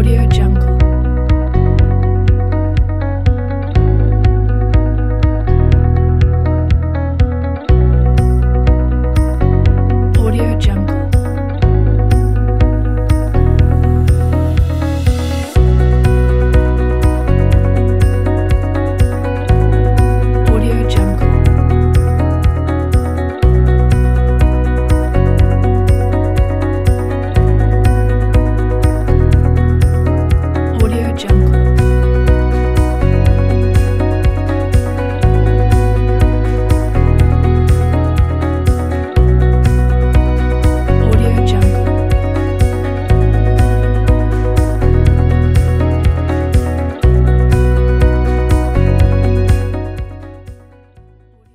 Audio Jungle.